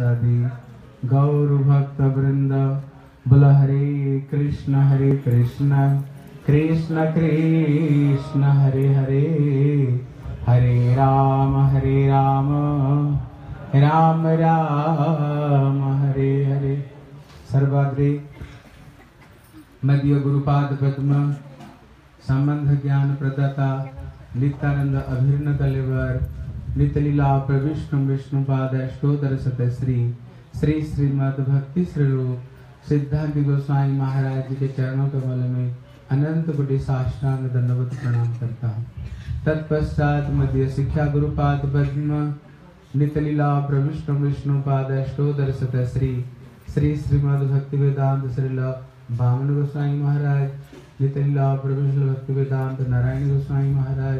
सदी गौर भक्त वृंद, बोल हरे कृष्ण हरे कृष्ण कृष्ण कृष्ण, हरे हरे। हरे राम हरे राम राम राम, हरे हरे। सर्वाग्रे, मध्य गुरुपाद पद्म, संबंध ज्ञान प्रदाता, नित्यानंद अभिन्न कलेवर नितलीला प्रविष्णु विष्णु पाद अष्टोदर सत श्री श्री श्रीमद भक्ति श्री रूप सिद्धांत गोस्वामी महाराज जी के चरणों कमल में अनंत कोटि साष्टांग दंडवत प्रणाम करता हूँ। तत्पश्चात मध्य शिक्षा गुरुपाद पद्म, नितलीला प्रविष्णु विष्णु पाद अष्टोदर सत श्री श्री श्रीमद भक्ति वेदांत श्रील भामन गोस्वामी महाराज, नितलीला प्रविष्ण भक्ति वेदांत नारायण गोस्वामी महाराज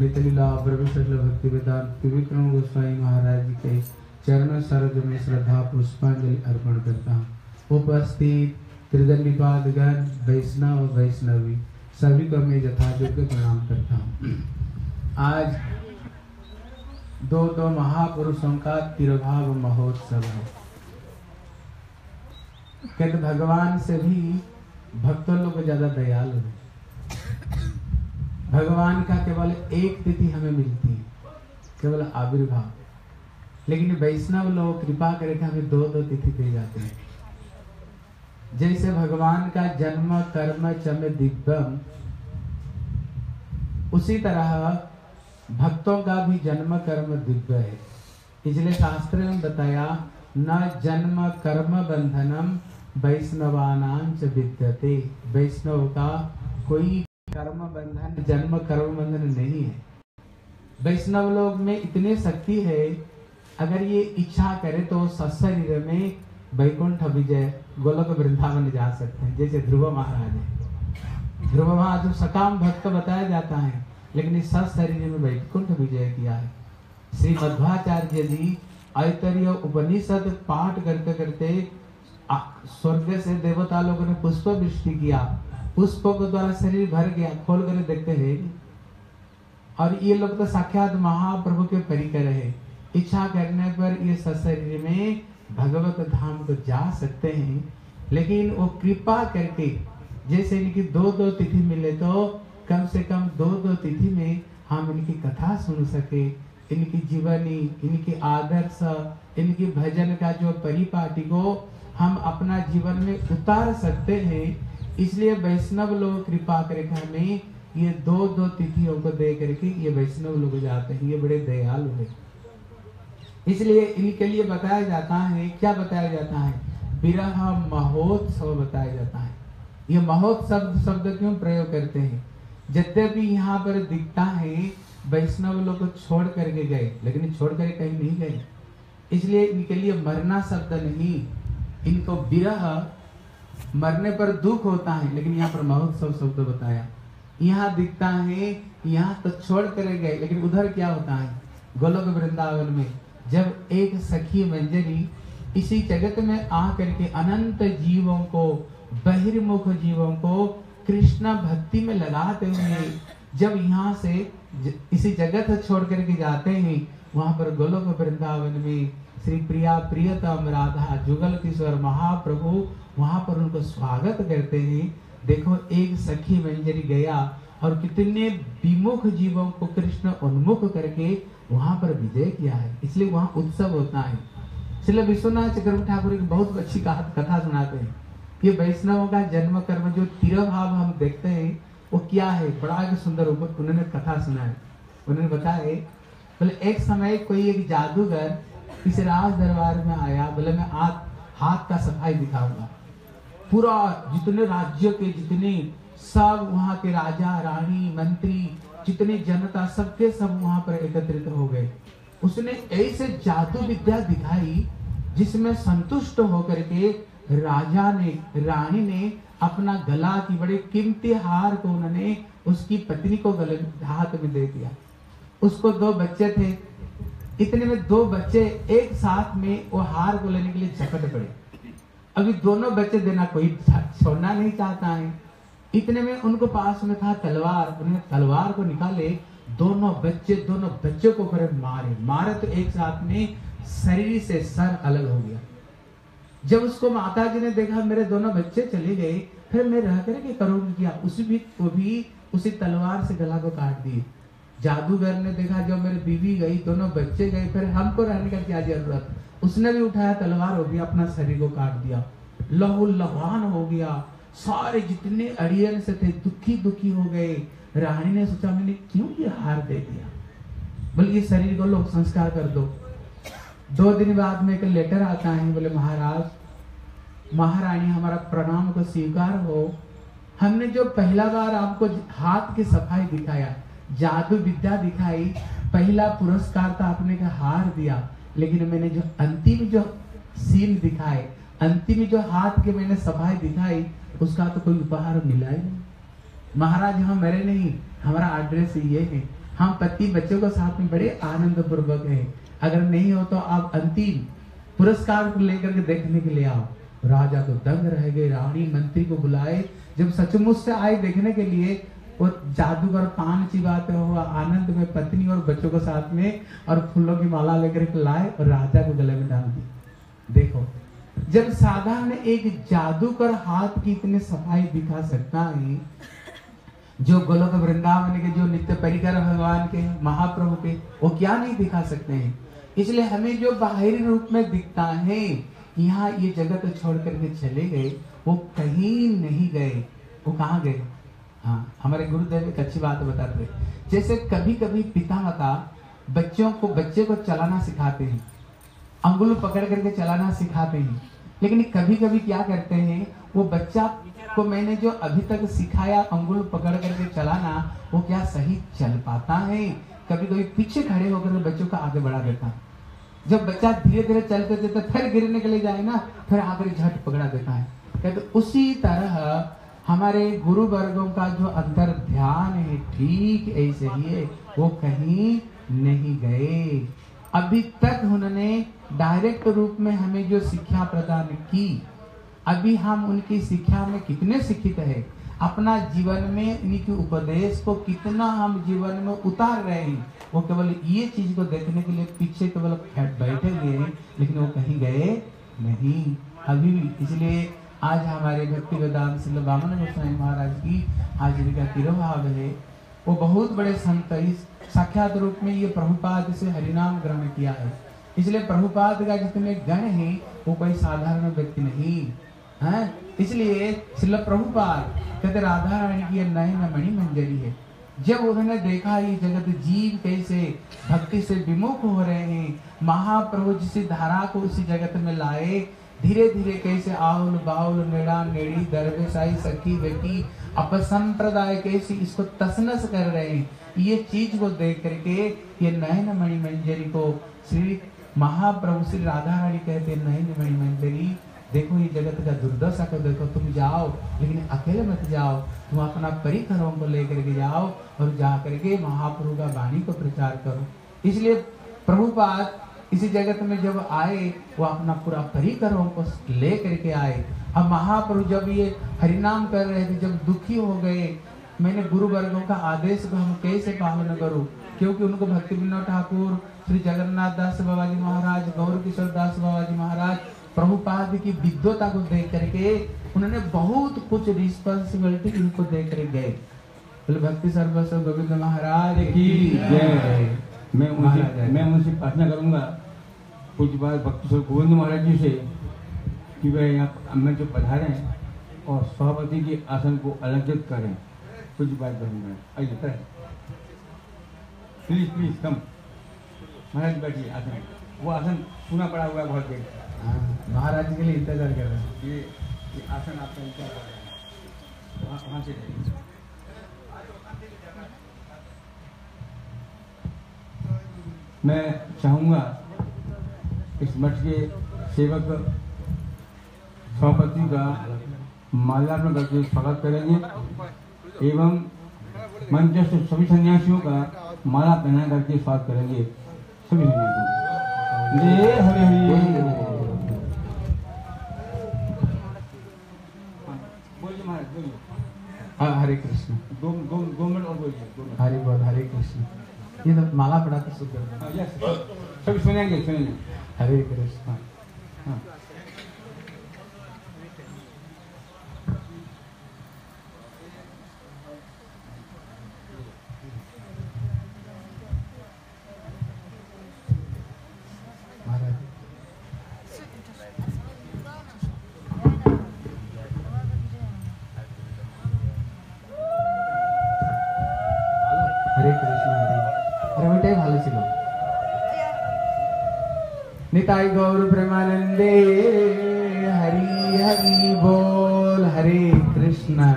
नितलीला प्रविष्ण भक्ति वेदांत त्रिविक्रम गोस्वामी महाराज जी के चरण सरज में श्रद्धा पुष्पांजलि अर्पण करता हूँ। उपस्थित त्रिदंडीपादगण वैष्णव, वैष्णवी, सभी को मैं यथायोग्य प्रणाम करता हूँ। आज दो दो महापुरुषों का तिरुभाव महोत्सव है। कहते भगवान से भी भक्तों लोग ज़्यादा दयालु है। भगवान का केवल एक तिथि हमें मिलती है केवल आविर्भाव। लेकिन वैष्णव लोग कृपा करके हमें दो दो तिथि दे जाते हैं। जैसे भगवान का जन्म, कर्म, चम, दिव्यम, उसी तरह भक्तों का भी जन्म, कर्म, दिव्य है। इसलिए शास्त्र में बताया, न जन्म, कर्म, बंधनम वैष्णवानांच विद्यते। वैष्णव का कोई कर्म बंधन जन्म कर्म बंधन नहीं है। वैष्णव लोग में इतनी शक्ति है, अगर ये इच्छा करे तो सशरीर में वैकुंठ विजय गोलक वृंदावन जा सकते हैं। जैसे ध्रुव महाराज है। ध्रुव महाराज सकाम भक्त बताया जाता है, लेकिन इस शरीर में वैकुंठ विजय किया है। श्री मध्वाचार्य जी ऐतरीय उपनिषद पाठ करते करते स्वर्ग से देवता लोगों ने पुष्प वृष्टि किया। पुष्पों के द्वारा शरीर भर गया, खोल कर देखते हैं। और ये लोग तो साक्षात महाप्रभु के परिकर है। इच्छा करने पर ये शरीर में भगवत धाम को जा सकते हैं। लेकिन वो कृपा करके, जैसे इनकी दो दो तिथि मिले तो कम से कम दो दो तिथि में हम इनकी कथा सुन सके। इनकी जीवनी, इनकी आदर्श, इनकी भजन का जो परिपाटी को हम अपना जीवन में उतार सकते हैं इसलिए वैष्णव लोग कृपा करके हमें ये दो दो तिथियों को दे करके ये वैष्णव लोग जाते हैं, ये बड़े दयालु है। इसलिए इनके लिए बताया जाता है, क्या बताया जाता है? विरह महोत्सव बताया जाता है। ये महोत्सव शब्द क्यों प्रयोग करते हैं? यद्यपि यहाँ पर दिखता है, वैष्णव लोग छोड़ करके गए, लेकिन छोड़ कर कहीं नहीं गए। इसलिए इनके लिए मरना शब्द नहीं, इनको विरह मरने पर दुख होता है, लेकिन यहाँ पर महोत्सव शब्द बताया। यहाँ दिखता है यहाँ तो छोड़ कर गए, लेकिन उधर क्या होता है? गोलोक वृंदावन में जब एक सखी मंजरी इसी जगत में आ करके अनंत जीवों को, बहिर्मुख जीवों को कृष्ण भक्ति में लगाते हुए जब यहाँ से इसी जगत छोड़ करके जाते हैं वहाँ पर गोलोक वृंदावन में श्री प्रिया प्रियतम राधा जुगल किशोर महाप्रभु वहाँ पर उनको स्वागत करते हैं। देखो, एक सखी मंजरी गया और कितने विमुख जीवों को कृष्ण उन्मुख करके वहाँ पर विजय किया है। इसलिए वहाँ उत्सव होता है। इसलिए विश्वनाथ चक्रवर्ती ठाकुर की बहुत अच्छी कथा सुनाते हैं। ये वैष्णव का जन्म कर्म जो तिरभाव हम देखते हैं, वो क्या है? बड़ा ही सुंदर उन्होंने कथा सुना है उन्होंने बताया बोले, एक समय कोई एक जादूगर इस राज दरबार में आया, बोले, मैं हाथ हाथ का सफ़ाई दिखाऊँगा। पूरा जितने राज्य के जितने सब वहाँ के राजा, रानी, मंत्री, जितने जनता, सबके सब वहाँ पर एकत्रित हो गए। उसने ऐसे जादू विद्या दिखाई जिसमें संतुष्ट होकर के राजा ने, रानी ने अपना गला की बड़े कीमती हार को उन्होंने उसकी पत्नी को गले, हाथ में दे दिया। उसको दो बच्चे थे। इतने में दो बच्चे एक साथ में वो हार को लेने के लिए झपट पड़े। अभी दोनों बच्चे देना कोई छोड़ना नहीं चाहता है। इतने में उनको पास में था तलवार। उन्होंने तलवार को निकाले, दोनों बच्चे, दोनों बच्चों को करे मारे। मारे तो एक साथ में शरीर से सर अलग हो गया। जब उसको माता जी ने देखा, मेरे दोनों बच्चे चले गए, फिर मैं रह करके करूँगी क्या। उसी भी वो भी उसी तलवार से गला को काट दिए। जादूगर ने देखा, जब मेरी बीवी गई, दोनों बच्चे गए, फिर हमको रहने का क्या ज़रूरत? उसने भी उठाया तलवार हो गया, अपना शरीर को काट दिया। लहू लहान हो गया। सारे जितने अड़ियन से थे दुखी दुखी हो गए। रानी ने सोचा, मैंने क्यों ये हार दे दिया? बोले, ये शरीर को लोग संस्कार कर दो। दो दिन बाद में एक लेटर आता है, बोले, महाराज, महारानी, हमारा प्रणाम को स्वीकार हो। हमने जो पहला बार आपको हाथ की सफ़ाई दिखाया जादू विद्या दिखाई। पहला पुरस्कार था आपने का हार दिया, लेकिन मैंने जो अंतिम जो सीन दिखाए, अंतिम जो हाथ के मैंने सफ़ाई दिखाई, उसका तो कोई उपहार मिला ही नहीं। महाराज, हम मेरे नहीं, हमारा एड्रेस ये है। हम पति बच्चों को साथ में बड़े आनंद पूर्वक है। अगर नहीं हो तो आप अंतिम पुरस्कार को लेकर के देखने के लिए आओ। राजा तो दंग रह गए, रानी मंत्री को बुलाए। जब सचमुच से आए देखने के लिए वो जादूगर पान चिबाते हुआ आनंद में पत्नी और बच्चों के साथ में और फूलों की माला लेकर लाए और राजा को गले में डाल दी देखो, जब साधारण एक जादूगर हाथ की इतनी सफ़ाई दिखा सकता है, जो गोलोक वृंदावन के, जो नित्य परिकर भगवान के, महाप्रभु के, वो क्या नहीं दिखा सकते हैं? इसलिए हमें जो बाहरी रूप में दिखता है, यहाँ ये जगत छोड़ करके चले गए, वो कहीं नहीं गए, वो कहाँ गए? हाँ हमारे गुरुदेव एक अच्छी बात बताते जैसे कभी कभी पिता माता बच्चों को, बच्चे को चलाना सिखाते हैं। अंगुल पकड़ करके चलाना सिखाते हैं। लेकिन कभी कभी क्या करते हैं, वो बच्चा को मैंने जो अभी तक सिखाया अंगुल पकड़ करके चलाना, वो क्या सही चल पाता है? कभी कभी पीछे खड़े होकर बच्चों को आगे बढ़ा देता है। जब बच्चा धीरे धीरे चलते चलते फिर गिरने के लिए जाए ना, फिर आकर झट पकड़ा देता है। कहते उसी तरह हमारे गुरु वर्गों का जो अंतर ध्यान है, ठीक ऐसे ही है वो कहीं नहीं गए। अभी तक उन्होंने डायरेक्ट रूप में हमें जो शिक्षा प्रदान की, अभी हम उनकी शिक्षा में कितने शिक्षित है? अपना जीवन में इनकी उपदेश को कितना हम जीवन में उतार रहे हैं? वो केवल ये चीज़ को देखने के लिए पीछे केवल बैठे हुए हैं, लेकिन वो कहीं गए नहीं। अभी इसलिए आज हमारे भक्ति वेदांत श्री बामन गोस्वामी महाराज की आज इनका तिरुभाव है। वो बहुत बड़े संत इस साक्षात रूप में ये प्रभुपाद से हरिनाम ग्रहण किया है। इसलिए प्रभुपाद का जितने गण है, वो कोई साधारण व्यक्ति नहीं। है? इसलिए श्रील प्रभुपाद कहते, राधा रानी की नयन मणि मंजरी है। जब उन्होंने देखा ये जगत जीव कैसे भक्ति से विमुख हो रहे हैं, महाप्रभु जिस धारा को उसी जगत में लाए धीरे धीरे कैसे आउल बाउल नेड़ा नेड़ी दरवेशाई सखी बेटी अपसंप्रदाय कैसे इसको तसनस कर रहे हैं। ये चीज़ को देख करके ये नयन मणि मंजरी को श्री महाप्रभु श्री राधा रानी कहते नयन मणि मंजरी देखो ये जगत का दुर्दशा को देखो, तुम जाओ, लेकिन अकेले मत जाओ, तुम अपना परिकरों को लेकर के जाओ और जा करके महाप्रभु का वाणी को प्रचार करो। इसलिए प्रभुपाद इसी जगत में जब आए, वो अपना पूरा परिकरों को ले करके आए। अब महाप्रभु जब ये हरिनाम कर रहे थे, जब दुखी हो गए, मैंने गुरु वर्गों का आदेश को हम कैसे पालन करूँ? क्योंकि उनको भक्ति विनोद ठाकुर, श्री जगन्नाथ दास बाबा जी महाराज गौर किशोर दास बाबा जी महाराज, प्रभुपाद की विद्वता को देख करके उन्होंने बहुत कुछ रिस्पॉन्सिबिलिटी उनको देख कर गए भक्ति सर्वस्व गोविंद महाराज की जय। मैं उनसे मैं उनसे प्रार्थना करूँगा कुछ बात भक्ति गोविंद महाराज जी से कि वह यहाँ में जो पधारे हैं और सभापति के आसन को अलंकृत करें। कुछ बात करूँगा आइए करें प्लीज़ प्लीज़ कम महाराज बैठिए आसन वो आसन सुना पड़ा हुआ है बहुत देर हाँ, महाराज के लिए इंतज़ार कर रहे हैं। ये, ये आसन आपका इंतज़ार कर रहे हैं। वहाँ वहाँ से जाइए। मैं चाहूँगा इस मठ के सेवक सभापति का माल्यार्पण करके स्वागत करेंगे एवं मंचस्थ सभी सन्यासियों का माला पहना करके स्वागत करेंगे। सभी सन्यासियों जय हरे हाँ, हरे कृष्ण। दो दो दो और बोलिए हरे बोल हरे कृष्ण। ये तो माला पड़ा तो शुद्ध हाँ, निताई गौर प्रेमानंदे हरि हरि बोल, हरे कृष्ण।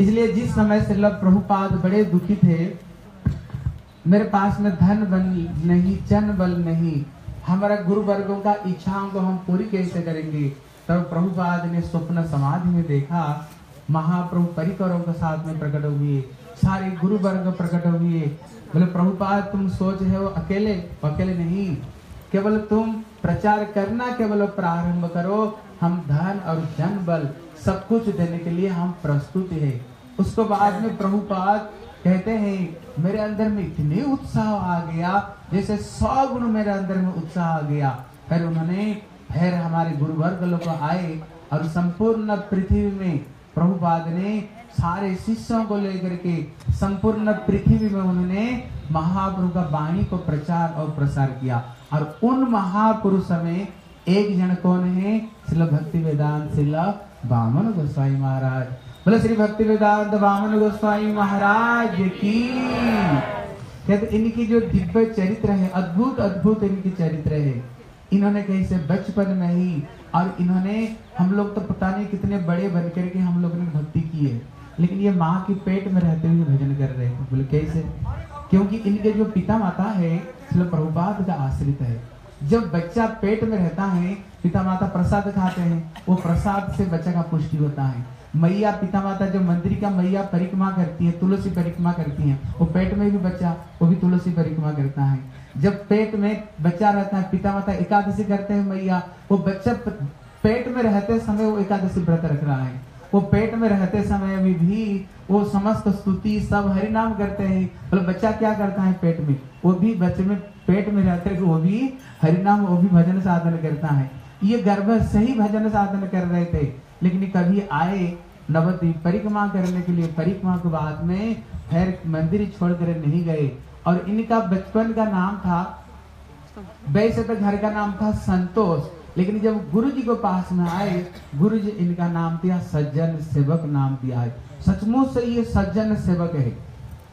इसलिए जिस समय से लव प्रभुपाद बड़े दुखी थे, मेरे पास में धन बल नहीं जन बल नहीं, हमारा गुरु वर्गों का इच्छाओं को हम पूरी कैसे करेंगे? तब प्रभुपाद ने स्वप्न समाधि में देखा, महाप्रभु परिकरों के साथ में प्रकट हुए सारे गुरु वर्ग प्रकट हुए बोले, प्रभुपाद, तुम सोच है वो अकेले? अकेले नहीं। केवल तुम प्रचार करना केवल प्रारंभ करो। हम धन और जन बल सब कुछ देने के लिए हम प्रस्तुत है। उसको बाद में प्रभुपाद कहते हैं, मेरे अंदर में इतने उत्साह आ गया, जैसे सौ गुण मेरे अंदर में उत्साह आ गया। फिर उन्होंने फिर हमारे गुरु वर्ग लोग आए और संपूर्ण पृथ्वी में प्रभुपाद ने सारे शिष्यों को लेकर के संपूर्ण पृथ्वी में उन्होंने महाप्रभु का वाणी को प्रचार और प्रसार किया। और उन महापुरुष में एक जन कौन है? श्रील भक्ति वेदांत श्रील बामन गोस्वामी महाराज। बोले, श्री भक्ति वेदांत बामन गोस्वामी महाराज की। कहते, इनकी जो दिव्य चरित्र है, अद्भुत अद्भुत इनकी चरित्र है। इन्होंने कैसे बचपन में ही, और इन्होंने हम लोग तो पता नहीं कितने बड़े बन करके हम लोग ने भक्ति की है। लेकिन ये माँ के पेट में रहते हुए भजन कर रहे थे बोले, कैसे? क्योंकि इनके जो पिता माता है, इसलिए प्रभुपाद का आश्रित है। जब बच्चा पेट में रहता है पिता माता प्रसाद खाते हैं, वो प्रसाद से बच्चा का पुष्टि होता है। मैया पिता माता जो मंदिर का मैया परिक्रमा करती है, तुलसी परिक्रमा करती है, वो पेट में भी बच्चा, वो भी तुलसी परिक्रमा करता है। जब पेट में बच्चा रहता है पिता माता एकादशी करते हैं मैया, वो बच्चा पेट में रहते समय वो एकादशी व्रत रख रहा है। वो पेट में रहते समय में भी वो समस्त स्तुति सब हरि नाम करते हैं। मतलब बच्चा क्या करता है पेट में? वो भी बच्चे में पेट में रहते वो भी हरि नाम वो भी भजन साधन करता है। ये गर्भ से ही भजन साधन कर रहे थे। लेकिन कभी आए नवद्वीप परिक्रमा करने के लिए, परिक्रमा के बाद में फिर मंदिर छोड़ कर नहीं गए। और इनका बचपन का नाम था, वैसे तो घर का नाम था संतोष। लेकिन जब गुरु जी को पास में आए गुरु जी इनका नाम दिया सज्जन सेवक नाम दिया है। सचमुच से ये सज्जन सेवक है।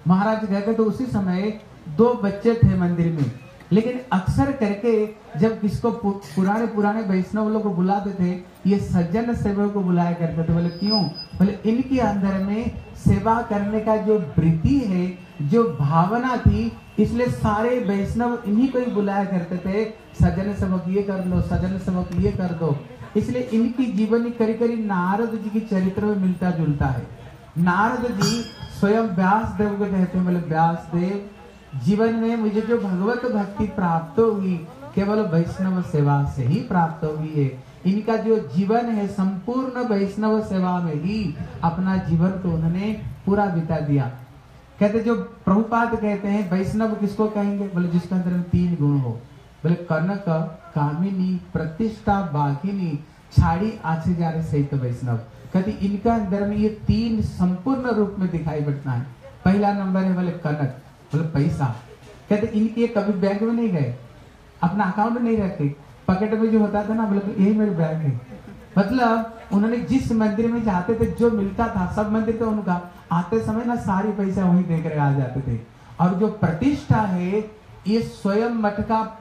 महाराज गए तो उसी समय दो बच्चे थे मंदिर में। लेकिन अक्सर करके जब किसको पुराने पुराने वैष्णव लोग को बुलाते थे, ये सज्जन सेवक को बुलाया करते थे। बोले, क्यों? बोले, इनके अंदर में सेवा करने का जो वृत्ति है, जो भावना थी, इसलिए सारे वैष्णव इन्हीं को ही बुलाया करते थे। सज्जन सेवक ये कर लो सज्जन सेवक ये कर दो। इसलिए इनकी जीवनी करी करी नारद जी के चरित्र में मिलता जुलता है। नारद जी स्वयं व्यास देव को कहते हैं। बोले व्यास देव जीवन में मुझे जो भगवत भक्ति प्राप्त होगी केवल वैष्णव सेवा से ही प्राप्त होगी है। इनका जो जीवन है, संपूर्ण वैष्णव सेवा में ही अपना जीवन को उन्होंने पूरा बिता दिया। कहते जो प्रभुपाद कहते हैं, वैष्णव किसको कहेंगे? बोले, जिसके अंदर में तीन गुण हो। बोले, कनक, कामिनी, प्रतिष्ठा, बाघिनी, छाड़ी रहे सहित वैष्णव। कहते इनका अंदर में ये तीन संपूर्ण रूप में दिखाई पड़ता है। पहला नंबर है, बोले, कनक। बोले, पैसा। कहते इनके कभी बैंक में नहीं गए। अपना अकाउंट नहीं रखे पॉकेट में जो होता था ना, बोले, यही मेरे बैंक है। मतलब उन्होंने जिस मंदिर में जाते थे, जो मिलता था, सब मंदिर तो उनका, आते समय ना सारी पैसा वहीं दे कर आ जाते थे। और जो प्रतिष्ठा है, ये स्वयं मठ का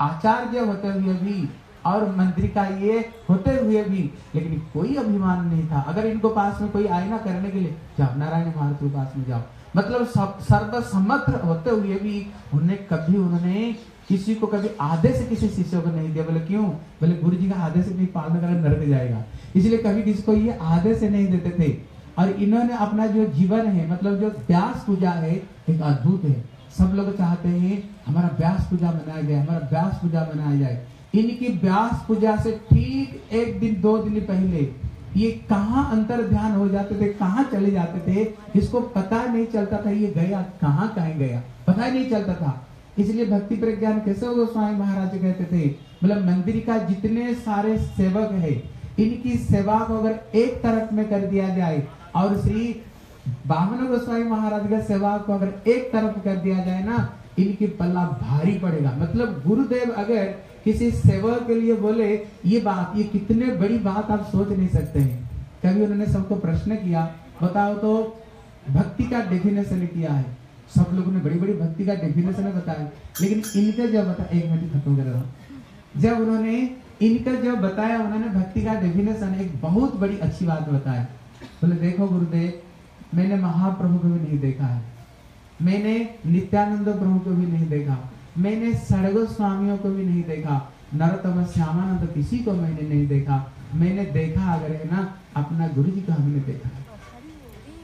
आचार्य होते हुए भी और मंदिर का ये होते हुए भी, लेकिन कोई अभिमान नहीं था। अगर इनको पास में कोई आए ना करने के लिए, जाओ, नारायण महाराज के पास में जाओ। मतलब सब सर्वसम्मत होते हुए भी उन्हें कभी उन्होंने किसी को कभी आदेश किसी शिष्य को नहीं दिया। बोले क्यों? बोले गुरु जी का आदेश नहीं पालन कर नरक जाएगा। इसलिए कभी किसी को ये आदेश नहीं देते थे। और इन्होंने अपना जो जीवन है मतलब जो व्यास पूजा है, एक अद्भुत है। सब लोग चाहते हैं हमारा व्यास पूजा मनाया जाए, हमारा व्यास पूजा मनाया जाए। इनकी व्यास पूजा से ठीक एक दिन, दो दिन पहले ये कहाँ अंतर ध्यान हो जाते थे, कहाँ चले जाते थे, इसको पता नहीं चलता था ये गया कहाँ, कहीं गया। पता ही नहीं चलता था। इसलिए भक्ति प्रज्ञान केशव गोस्वामी महाराज कहते थे मतलब मंदिर का जितने सारे सेवक है, इनकी सेवा को अगर एक तरफ़ में कर दिया जाए, और श्री बामन गोस्वामी महाराज का सेवा को अगर एक तरफ़ कर दिया जाए ना इनकी पल्ला भारी पड़ेगा। मतलब गुरुदेव अगर किसी सेवक के लिए बोले, ये बात, ये कितने बड़ी बात आप सोच नहीं सकते हैं? कभी उन्होंने सबको प्रश्न किया, बताओ तो भक्ति का डेफिनेशन किया है? सब लोगों ने बड़ी बड़ी भक्ति का डेफिनेशन बताया। लेकिन इनका जब बता, एक मिनट खत्म कर रहा जब उन्होंने इनका जब बताया, उन्होंने भक्ति का डेफिनेशन एक बहुत बड़ी अच्छी बात बताया बोले, देखो गुरुदेव, मैंने महाप्रभु को भी नहीं देखा है। मैंने नित्यानंद प्रभु को भी नहीं देखा। मैंने सड़गो स्वामियों को भी नहीं देखा। नरोत्तम श्यामानंद किसी को मैंने नहीं देखा। मैंने देखा अगर है ना, अपना गुरु जी को हमने देखा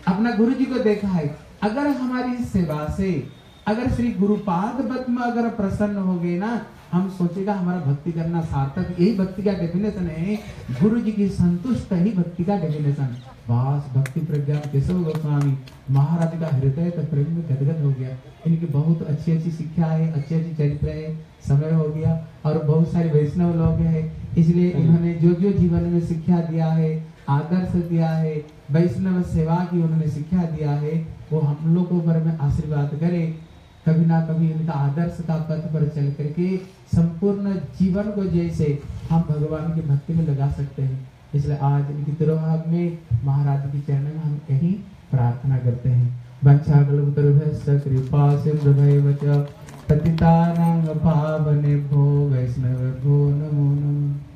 अपना गुरु जी को देखा है। अगर हमारी सेवा से, अगर श्री गुरुपाद पद्म अगर प्रसन्न हो गए ना हम सोचेगा हमारा भक्ति करना सार्थक यही भक्ति का डेफिनेशन है। गुरु जी की संतुष्ट ही भक्ति का डेफिनेशन वास भक्ति प्रज्ञा केशव गोस्वामी महाराज का हृदय तो प्रेम में गदगद हो गया। इनकी बहुत अच्छी अच्छी शिक्षा है अच्छी अच्छी चरित्र है समय हो गया और बहुत सारे वैष्णव लोग हैं। इसलिए इन्होंने जो जो जीवन में शिक्षा दिया है आदर्श दिया है वैष्णव सेवा की उन्होंने शिक्षा दिया है वो हम लोगों पर में आशीर्वाद करे। कभी ना कभी इनका आदर्श का पथ पर चल करके संपूर्ण जीवन को जैसे हम भगवान की भक्ति में लगा सकते हैं। इसलिए आज इनकी तिरुभाग में महाराज के चरण में हम यही प्रार्थना करते हैं। वंशा कृपा सिंधु पतितानां पावनेभ्यो वैष्णवेभ्यो नमो नमः।